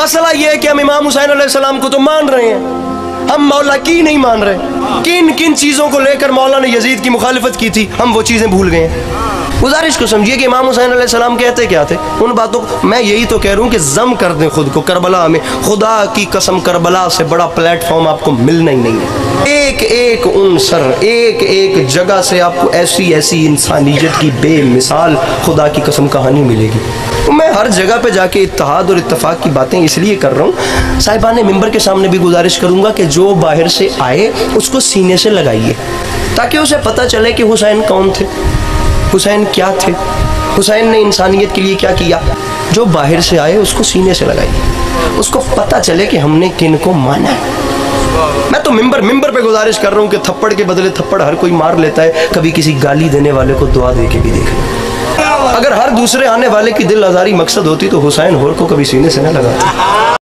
मसला यह है कि हम इमाम हुसैन सलाम को तो मान रहे हैं। हम मौला की नहीं मान रहे। किन किन चीज़ों को लेकर मौला ने यजीद की मुखालिफत की थी, हम वो चीज़ें भूल गए हैं। गुजारिश को समझिए कि इमाम हुसैन सलाम कहते क्या थे? उन बातों को मैं यही तो कह रहा हूँ कि जम कर दें खुद को। करबला में खुदा की कसम करबला से बड़ा प्लेटफॉर्म आपको मिलना ही नहीं है। एक एक उनसर एक एक जगह से आपको ऐसी ऐसी इंसानियत की बेमिसाल खुदा की कसम कहानी मिलेगी। मैं हर जगह पे जाके इत्तेहाद और इतफाक़ की बातें इसलिए कर रहा हूँ। साहिबान मिंबर के सामने भी गुजारिश करूँगा कि जो बाहर से आए, उसको सीने से लगाइए, ताकि उसे पता चले कि हुसैन कौन थे, हुसैन क्या थे, हुसैन ने इंसानियत के लिए क्या किया। जो बाहर से आए, उसको सीने से लगाइए। उसको पता चले कि हमने किन को माना है। मैं तो मिंबर मिंबर पे गुजारिश कर रहा हूँ कि थप्पड़ के बदले थप्पड़ हर कोई मार लेता है, कभी किसी गाली देने वाले को दुआ दे के भी देख अगर हर दूसरे आने वाले की दिल आजारी मकसद होती तो हुसैन होर को कभी सीने से न लगाती।